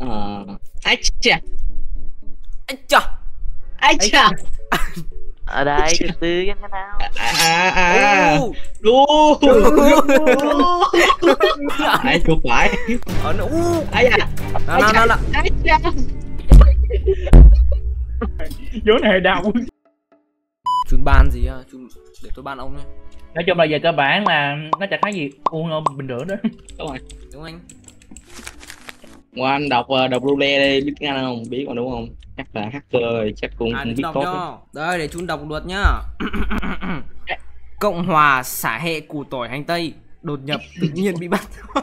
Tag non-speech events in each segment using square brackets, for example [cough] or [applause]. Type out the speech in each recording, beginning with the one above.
Ờ... Ái chà. Ây chà. Ái chà. ở đây từ từ cái nào. À à à Ô, Đu. Ái chuột phải Ở nó u Ái à Nào nào nào Ái chà. Vốn này đau Chun ban gì á? Chun Để tôi ban ông nhé. Nói chung là về cơ bản là nó chẳng khác gì. Uống bình thường đó. Đúng rồi. Đúng anh Ngoài anh đọc ờ, đọc Lule đi biết Anh không? Biết mà đúng không? Chắc là hacker rồi, chắc cũng À cũng biết đọc đấy. Đây để chun đọc luật nhá. [coughs] Cộng hòa xả hệ củ tỏi hành tây Đột nhập tự nhiên bị bắt. [laughs]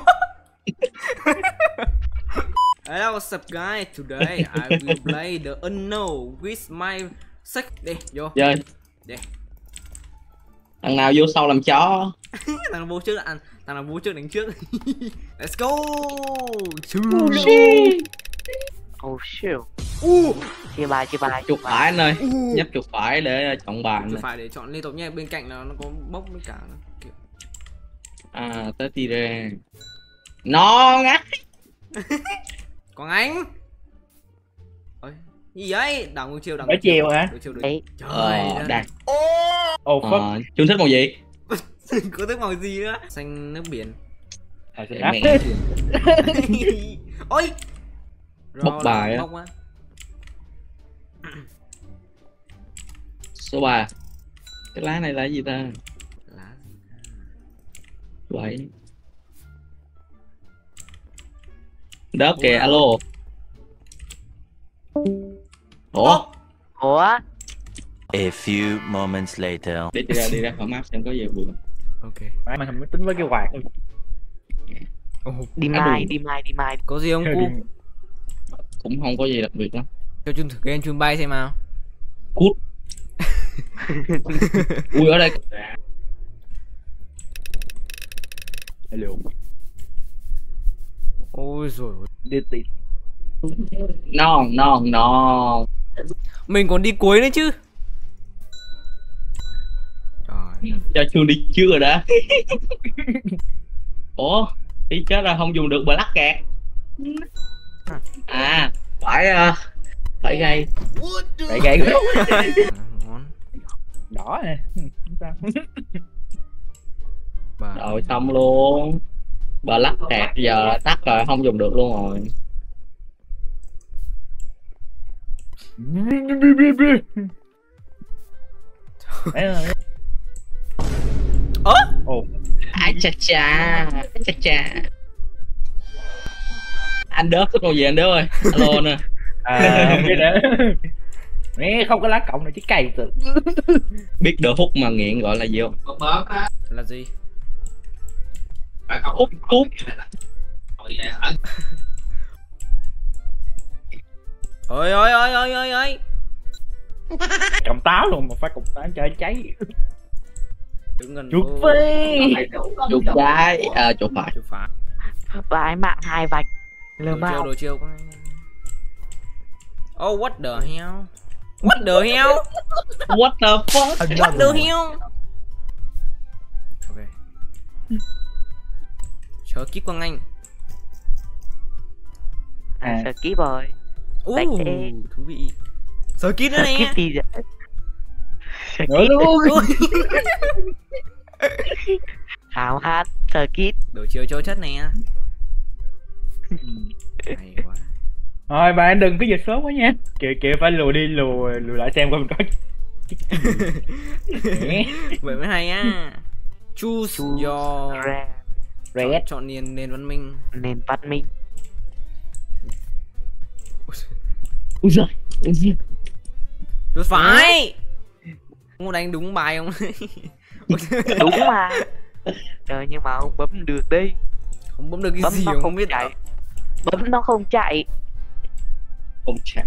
Hello what's up guys? Today I will play the unknown with my sex. Đi vô. Chơi Đi. Thằng nào vô sau làm chó? [laughs] Thằng nào vô trước là ăn Thằng nào vô trước đánh trước. [laughs] Let's go. Oh shit. U chia bài chia bài Chuột phải anh ơi. U Nhấp chuột phải để chọn Chứ này. phải để chọn liên tục nha Bên cạnh là nó có bốc với cả nó kiểu À tới đi ra Non á Còn anh Ôi Gì vậy? Đảo ngược chiều đảo Ở chiều. hả? Chiều đối ấy Trời Ờ ơi. đạt Ồ phất Ờ Chương thích màu gì? Có thức màu gì nữa? Xanh nước biển. À, Để mẹ [laughs] Ôi! Bốc bài á. Bốc á. Số 3 Cái lá này là gì ta? Lá gì? Vậy Đớp kìa Ủa? alo. Ủa? Ủa? A few moments later. Đi đi ra đi ra khỏi map xem có gì buồn Ok. Phải mà thằng mới tính với cái quạt đi À, mai đi mai đi mai. Có gì không cu? Cũng không có gì đặc biệt lắm Cho chun thử game chun bay xem nào. Cút. [laughs] Ui ở đây. Hello. Ôi rồi Đi tị Non non non. Mình còn đi cuối nữa chứ Cho Trương đi trước rồi đã [laughs] Ủa Đi chết ra không dùng được black kẹt À Phải ờ, Phải gây Phải [laughs] Ngon Đỏ nè? Bà. Rồi xong luôn. Black kẹt giờ tắt rồi không dùng được luôn rồi. Đấy [laughs] rồi. Ai cha cha Ai cha cha Anh đớp thích màu gì anh đớp ơi? Alo nè. À không biết nữa. Mẹ không có lá cộng này chứ cày tự Biết đỡ hút mà nghiện gọi là gì không? Là gì? Hút hút Ôi ôi ôi ôi ôi ôi. Cộng táo luôn mà phát cộng táo cho cháy Gần Chuột vô. phê Chuột trái À chuột phải. Chuột phải vãi mạng hai vạch. Chiêu bao đồ chiêu Oh what the hell? What the hell? What the fuck? What the hell? Ok. Chờ kíp Quang Anh. À. sợ kíp rồi. Uh, thú vị. Sợ kíp nữa sợ nè. thì Nữa luôn. [laughs] Hào hát sợ kíp Đồ chiêu cho chất nè Hay quá. Thôi bạn đừng có dịch sớm quá nha. Kìa kìa phải lùi đi lùi lùi lại xem coi mình có [laughs] Vậy mới hay á. Choose Choose your Red. chọn, chọn nền nền văn minh. Nền văn minh. Ui giời. Ui giời Chuột phải Không đánh đúng bài không? [laughs] [laughs] Đúng mà. Trời nhưng mà không bấm được đi. Không bấm được cái bấm gì nó không biết chạy. bấm nó không chạy. Không chạy.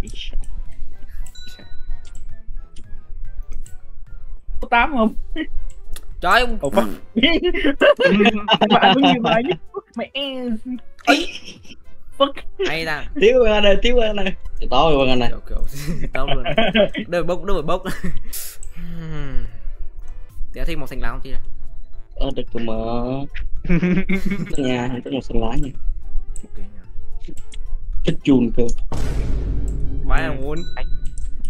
Có tám không? Trời ơi, anh [laughs] có nhiều bài nhất. Mẹ. Fuck hay ta. Thiếu anh ơi Thiếu anh ơi. Tối rồi anh ơi. Kiểu kiểu tao luôn đâu phải bốc phải bốc. Để thêm màu xanh lá không chị Ờ được rồi mà [laughs] Nhà Tức một xanh lá nha ok nha Chết chun cơ. Vãi là muốn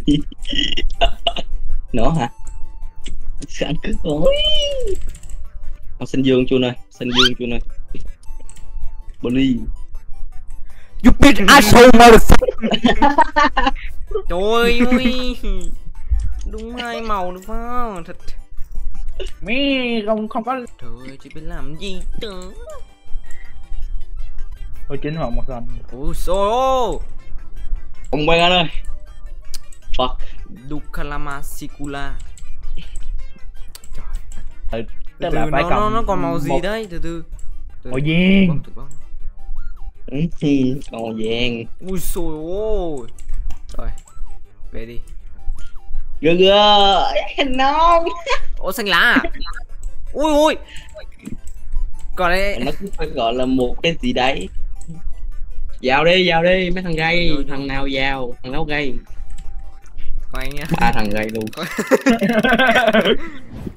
[laughs] Nữa hả? Sẵn cứ rồi. Ông xin dương chun ơi, xin dương chun ơi. Bonnie. You bitch asshole motherfucker [laughs] Trời ơi Đúng hai màu được không Thật mẹ không không có Trời ơi chị biết làm gì nữa Ôi chính hoàng một lần Ôi xôi ô Ông quen anh ơi. Fuck. Dukalama Sikula Trời từ là phải nó, cầm nó, nó còn màu gì một- đấy từ từ Màu vàng. Ừ, Còn vàng. Ui xôi ôi Rồi Về đi Gơ gơ. Non. Ô xanh lá à Ui ui Còn đây Nó cũng phải gọi là một cái gì đấy. Vào đi, vào đi, mấy thằng gay. Thằng nào vào, thằng nào gay. Anh nhá Ba thằng gay luôn. [laughs]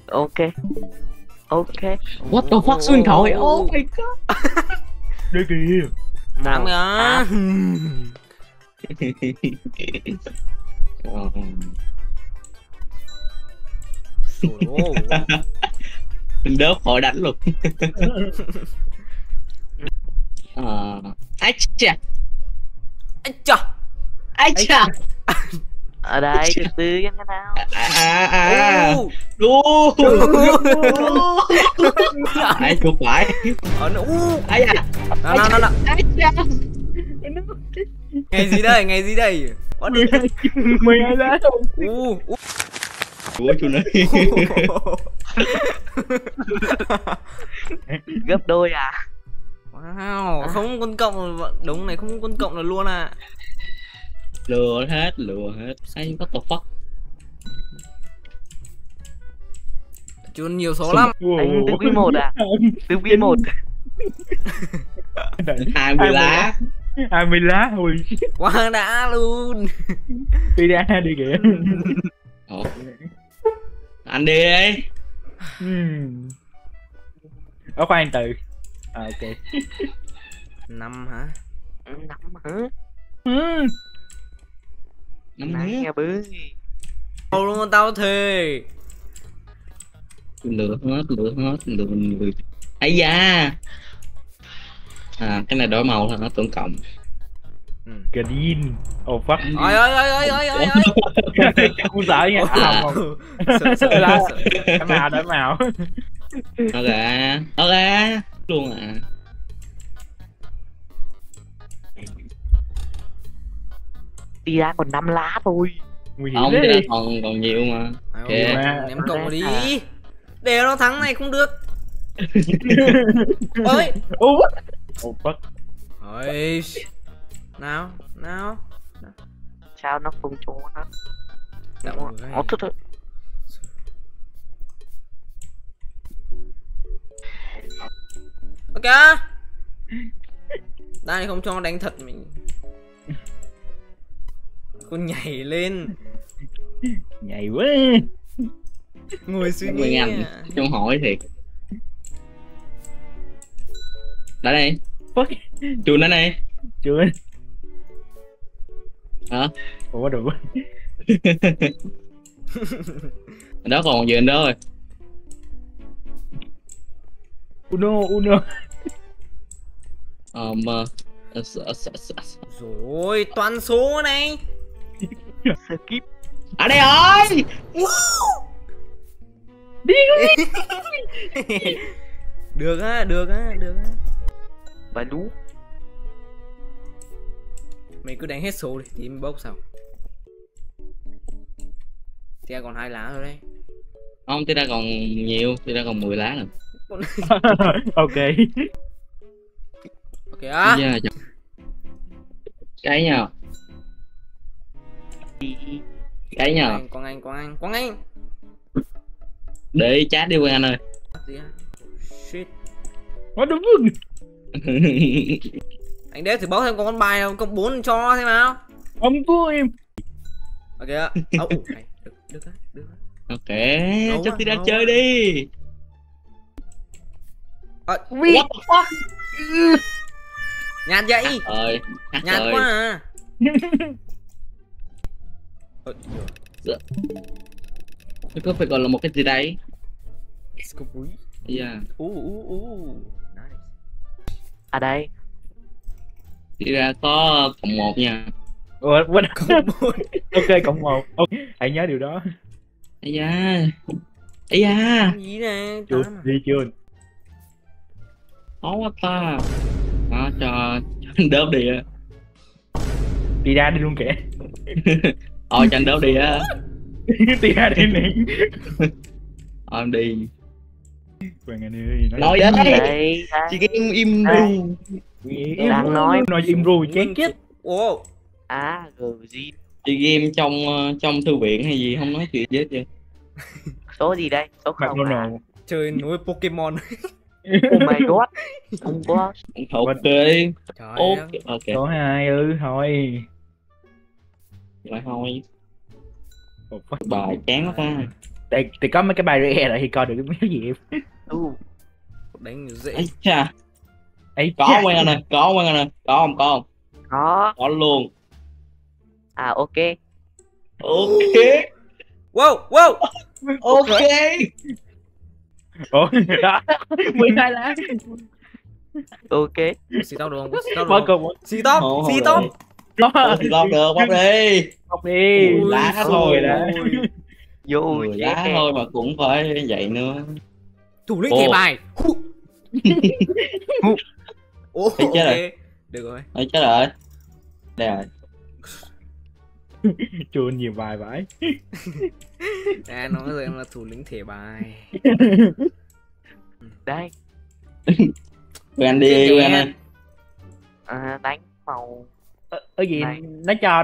Ok Ok What the fuck xuyên thoại. Oh my god. Đây kìa Tám ô [laughs] Mình đớp khỏi đánh luôn. [laughs] Ờ. Ái chà, Ây chà ái chà. Ở đây từ từ cái nào À à à. Ô. Đu. Phải chụp phải. Ờ nó u Ái à. Nào nào nào Ái chà. Ngày gì đây ngày gì đây What the mười hai lá luôn U u Ủa chú nói. [laughs] Gấp đôi à? Wow Không quân cộng là- Đúng này không quân cộng là luôn à. Lừa hết, lừa hết. Ai what the fuck. Chưa nhiều số lắm. Anh tư quý một à? [laughs] Tư quý một. Hai mươi lá. hai mươi lá ui Quá đã luôn. Đi ra đi kìa. [laughs] Ủa. Anh đi đi. Ừm. ở khoan từ. À ok. [laughs] Năm hả? Ừ, Nắm hả. Nắm Nãy hết. nghe bứ Đâu luôn tao thề lừa hết lừa hết lừa mình ấy da. À cái này đổi màu thôi nó tổng cộng green. Oh fuck. Ôi ôi ôi ôi ôi ôi ôi. Không sợ nha à, không Sợ sợ sợ cái màu đổi màu. Ok. Ok. Luôn à. Đi ra còn 5 lá thôi. Nguy hiểm ông đấy thì đã còn còn nhiều mà. Ơi, Ném cộng đi. À. Để nó thắng này không được. [laughs] Oh oh fuck. Ôi Nào Nào. Sao nó không trốn nó? Ủa, người. Ủa, thôi thôi. Ok. Đây không cho nó đánh thật mình. Con nhảy lên. Nhảy quá. Ngồi suy nghĩ à. trong hỏi thiệt. Đây đây. Fuck. Chuồn đây. Này chưa hả? Ủa được quá đó còn gì anh đó rồi. Uno uno. Um, uh, s- s- s- s- Rồi ôi toàn số này. Skip. Ở đây rồi. [laughs] Được á được á được á. Và lú Mày cứ đánh hết số đi thì bốc sao Thì còn hai lá thôi đấy. Không tôi đã còn nhiều tôi đã còn 10 lá rồi [laughs] ok. Ok á. Chọn. cái nhờ. Cái nhờ. Quang Anh Quang Anh Quang Anh để chat đi quen anh ơi. Gì á? Shit. What the fuck [laughs] Anh đếm thử bốc thêm con bài nào Cộng 4 cho xem nào. Ông của em. Ok ủ này. Được được được ok cho ra nấu chơi đi. À, what the fuck? Nhạt vậy? Ơi nhạt ơi quá à. [laughs] Ôi, nó có phải gọi là một cái gì đấy? Yeah. Ú, ú, ú. Nice. À đây, đi ra có cộng một nha. Ủa, quên. Cộng một. [laughs] ok cộng một. Ok, hãy nhớ điều đó. Ấy da. Ấy da. Gì nè, chưa đi chưa? Khó quá ta. Đó cho anh đớp đi á. Đi ra đi luôn kìa. [laughs] Ờ cho anh đớp đi á. [laughs] Đi ra đi nè ờ em đi. Hoàng Anh ơi nói nói đấy đây, chị game im Đây. Im Đang nói. nói im rồi chết chết Ồ, À, GG. chị game trong ờ, trong thư viện hay gì không nói chuyện chết vậy Số gì đây? Số không à? Chơi nuôi Pokemon. Oh my god. Không có. ok Trời ok ơi. ok số hai ừ thôi lại thôi bài chán quá ta tại thì có mấy cái bài rẻ rồi thì coi được cái gì Ừ. Đánh dễ. ấy cha ấy có quen anh ơi có quen anh ơi có không có không? Có. có luôn. À ok. ok. Wow, wow. [laughs] ok. Ủa đó mười hai lá Ok. Xì tóc được không? Xì tóc được không? Xì tóc, xì tóc. thì lo được bóc đi. Học đi. Lá thôi đã. Vô lá thôi mà cũng phải vậy nữa. Thủ lĩnh thẻ bài. [laughs] Thấy chết ok. rồi. Được rồi. Ê chết rồi đây rồi [laughs] [laughs] chôn nhiều bài vãi À, [laughs] nói rồi em là thủ lĩnh thẻ bài. Đây. quen đi quen ơi À, đánh màu. ở, ở gì Này. nó cho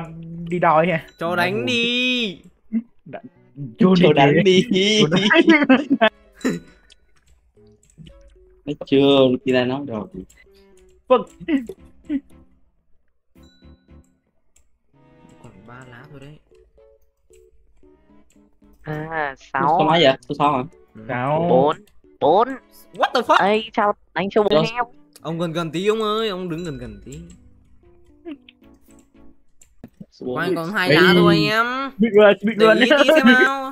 đi đòi nha Cho đánh đi. chôn cho đánh đi Chôn đánh. nó chưa kia ra nói rồi Còn ba lá thôi đấy. À, số sáu. mấy vậy số sáu hả Ừ. sao Bốn. Bốn. What the fuck? Ê, sao đánh số bốn Đó. heo? Ông gần gần tí ông ơi, ông đứng gần gần tí. Quanh còn hai lá thôi anh em. biết rồi biết Để rồi ý tí xem nào.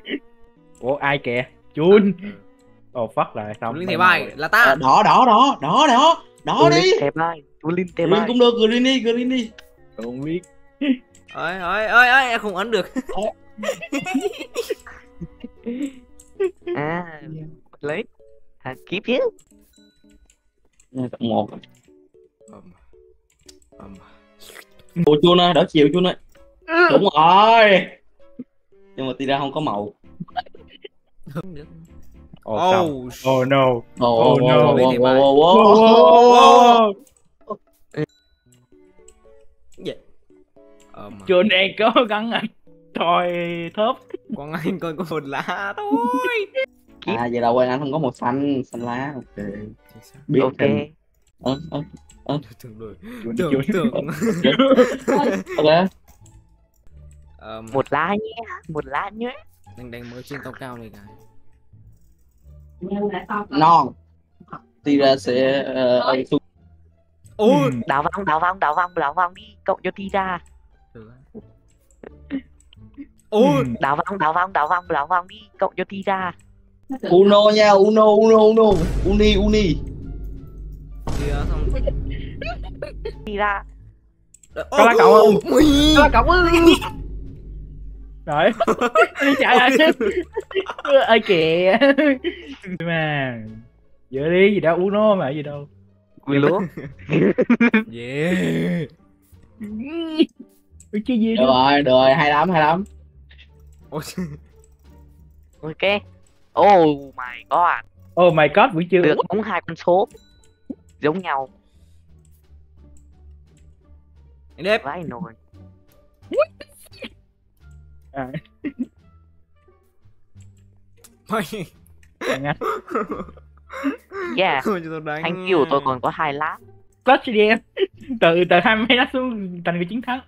[laughs] ủa ai kìa chun ồ phát lại xong Thủ lĩnh thẻ bài là ta. Ờ, đỏ đỏ đỏ đỏ đỏ đỏ Tôi đi. Tè bài. Tôi green bài. cũng được green đi green đi. Không biết ơi ơi ơi ơi em không ấn được. [laughs] À, lấy. À, kiếp cộng một. Ủa chun ơi đỡ chiều chun ơi đúng rồi. Nhưng mà tira không có màu Xong Oh, sh- oh no oh, Oh, no. wow, wow, wow, wow, Wow, wow. wow, wow. Ầm. chun đang cố gắng anh thôi thớp Quang Anh còn có một lá thôi. à vậy là quen anh không có màu xanh xanh lá ok biết Ok. trình ờ, ờ, Tưởng rồi. Tưởng tưởng. ok [laughs] Ầm. Một lá nhé. Một lá nhé. Đang đang mới trên tóc cao này cái. Non tira sẽ ờ, ờ, tu- Ôi. Đào vong, đào vong, đào vong, đào vong đi. Cộng cho ti ra. Ôi. Đào vong, đào vong, đào vong, đào vong đi. Cộng cho ti ra. uno nha uno uno uno uni uni Kìa xong. Ti ra. Có lá cậu không? Ui. Có lá cậu ơi. Rồi chạy lại ơi [laughs] kìa mà giờ đi gì đâu uống nó mà gì đâu Quỳ lúa. [laughs] Yeah. Ui, chứ gì được đâu rồi được rồi hay lắm hay lắm. Ok. Oh my god. oh my god buổi trưa Được đúng hai con số. Giống nhau. Anh đẹp. Vãi nồi. À, Mày. ngắt Yeah. Anh kêu tôi còn có hai lá. clutch đi em từ từ hai mấy lá xuống thành người chiến thắng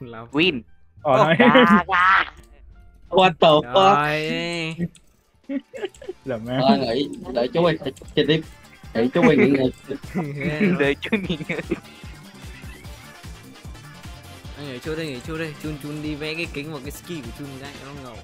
Làm. Win. ờ nói Gà, gà. what the fuck [laughs] là thôi nghỉ đợi chú ơi chơi tiếp để chú quay nghỉ ngơi Để chứ nghỉ [laughs] ngơi anh nghỉ chút đây nghỉ chút đây. Chun chun đi vẽ cái kính vào cái ski của chun cái nó ngầu.